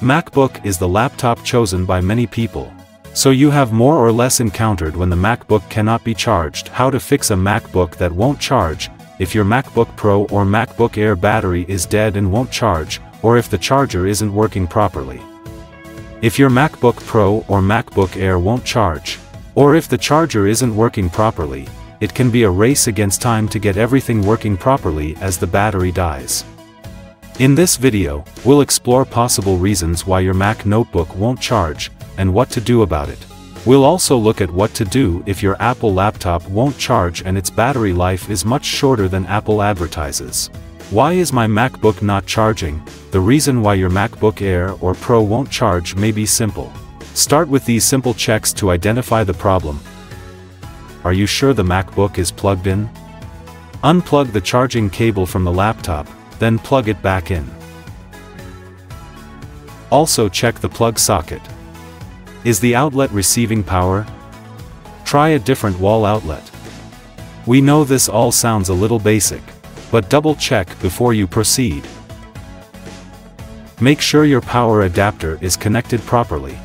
MacBook is the laptop chosen by many people. So you have more or less encountered when the MacBook cannot be charged how to fix a MacBook that won't charge, if your MacBook Pro or MacBook Air battery is dead and won't charge, or if the charger isn't working properly. If your MacBook Pro or MacBook Air won't charge, or if the charger isn't working properly, it can be a race against time to get everything working properly as the battery dies. In this video, we'll explore possible reasons why your Mac notebook won't charge, and what to do about it. We'll also look at what to do if your Apple laptop won't charge and its battery life is much shorter than Apple advertises. Why is my MacBook not charging? The reason why your MacBook Air or Pro won't charge may be simple. Start with these simple checks to identify the problem. Are you sure the MacBook is plugged in? Unplug the charging cable from the laptop, then plug it back in. Also check the plug socket. Is the outlet receiving power? Try a different wall outlet. We know this all sounds a little basic, but double check before you proceed. Make sure your power adapter is connected properly.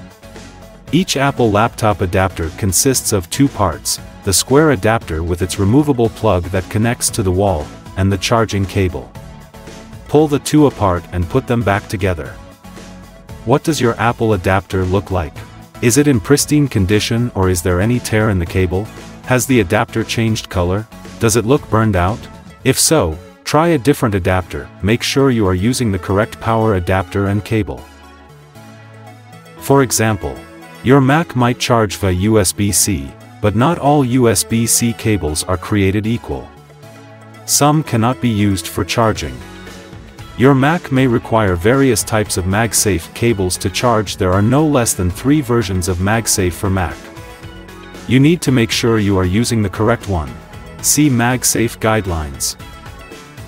Each Apple laptop adapter consists of two parts, the square adapter with its removable plug that connects to the wall, and the charging cable. Pull the two apart and put them back together. What does your Apple adapter look like? Is it in pristine condition or is there any tear in the cable? Has the adapter changed color? Does it look burned out? If so, try a different adapter, make sure you are using the correct power adapter and cable. For example, your Mac might charge via USB-C, but not all USB-C cables are created equal. Some cannot be used for charging. Your Mac may require various types of MagSafe cables to charge there are no less than three versions of MagSafe for Mac. You need to make sure you are using the correct one. See MagSafe guidelines.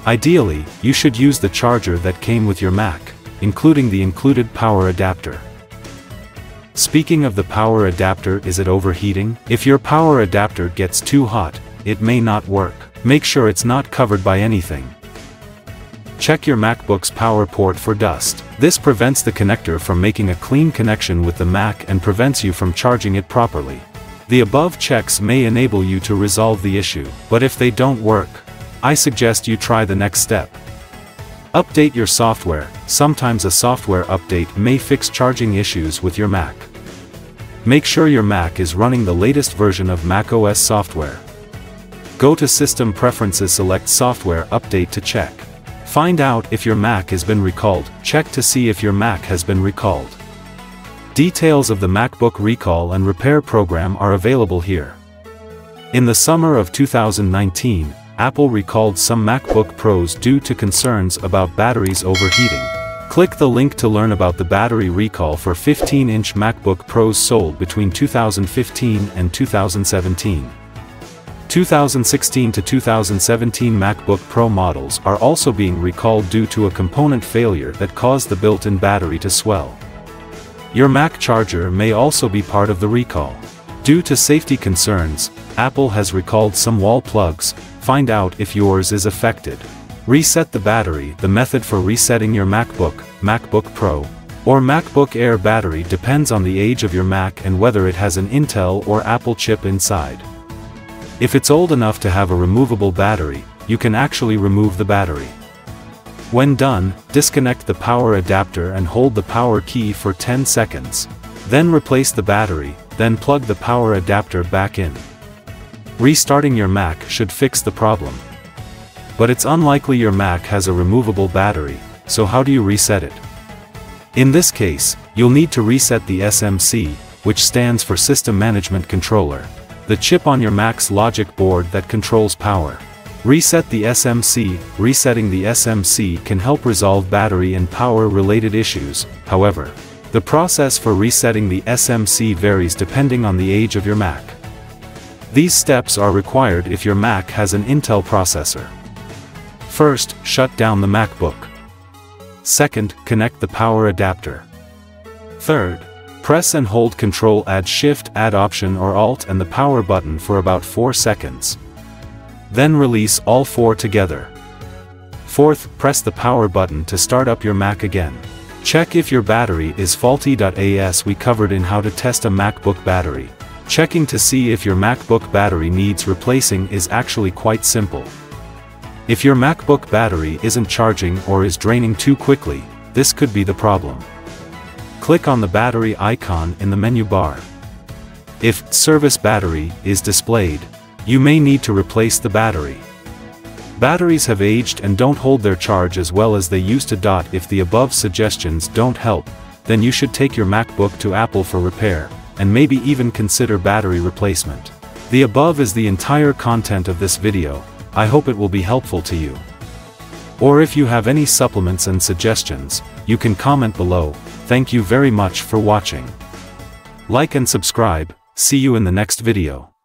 Ideally, you should use the charger that came with your Mac, including the included power adapter. Speaking of the power adapter is it overheating? If your power adapter gets too hot, it may not work. Make sure it's not covered by anything. Check your MacBook's power port for dust. This prevents the connector from making a clean connection with the Mac and prevents you from charging it properly. The above checks may enable you to resolve the issue, but if they don't work, I suggest you try the next step. Update your software, sometimes a software update may fix charging issues with your Mac. Make sure your Mac is running the latest version of macOS software. Go to System Preferences select Software Update to check. Find out if your Mac has been recalled, check to see if your Mac has been recalled. Details of the MacBook recall and repair program are available here. In the summer of 2019, Apple recalled some MacBook Pros due to concerns about batteries overheating. Click the link to learn about the battery recall for 15-inch MacBook Pros sold between 2015 and 2017. 2016 to 2017 MacBook Pro models are also being recalled due to a component failure that caused the built-in battery to swell. Your Mac charger may also be part of the recall. Due to safety concerns, Apple has recalled some wall plugs, find out if yours is affected. Reset the battery The method for resetting your MacBook, MacBook Pro, or MacBook Air battery depends on the age of your Mac and whether it has an Intel or Apple chip inside. If it's old enough to have a removable battery, you can actually remove the battery. When done, disconnect the power adapter and hold the power key for 10 seconds. Then replace the battery, then plug the power adapter back in. Restarting your Mac should fix the problem. But it's unlikely your Mac has a removable battery, so how do you reset it? In this case, you'll need to reset the SMC, which stands for System Management Controller the chip on your Mac's logic board that controls power. Reset the SMC, resetting the SMC can help resolve battery and power related issues, however. The process for resetting the SMC varies depending on the age of your Mac. These steps are required if your Mac has an Intel processor. First, shut down the MacBook. Second, connect the power adapter. Third, Press and hold Ctrl add Shift add Option or Alt and the power button for about 4 seconds. Then release all four together. Fourth, press the power button to start up your Mac again. Check if your battery is faulty. As we covered in how to test a MacBook battery. Checking to see if your MacBook battery needs replacing is actually quite simple. If your MacBook battery isn't charging or is draining too quickly, this could be the problem. Click on the battery icon in the menu bar. If service battery is displayed, you may need to replace the battery. Batteries have aged and don't hold their charge as well as they used to. If the above suggestions don't help, then you should take your MacBook to Apple for repair, and maybe even consider battery replacement. The above is the entire content of this video, I hope it will be helpful to you. Or if you have any supplements and suggestions, you can comment below, thank you very much for watching. Like and subscribe, see you in the next video.